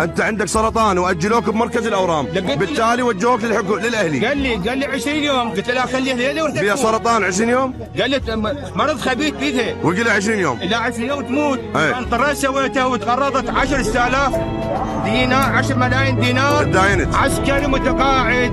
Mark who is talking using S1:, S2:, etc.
S1: أنت عندك سرطان وأجلوك بمركز
S2: الأورام.
S1: بالتالي وجهوك للحكومه للأهلي.
S2: قال لي قال لي 20 يوم. قلت له خليه ليله وتموت
S1: فيها سرطان 20 يوم؟
S2: قال لي مرض خبيث بيها
S1: وقلها 20 يوم.
S2: لا 20 يوم تموت.
S1: إيه.
S2: طريت سويتها وتقرضت 10000 دينار 10 ملايين دينار.
S1: تداينت
S2: عسكري متقاعد.